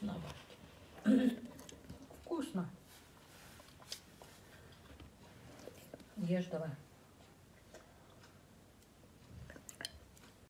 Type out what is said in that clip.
вкусновато. Вкусно. Ешь давай.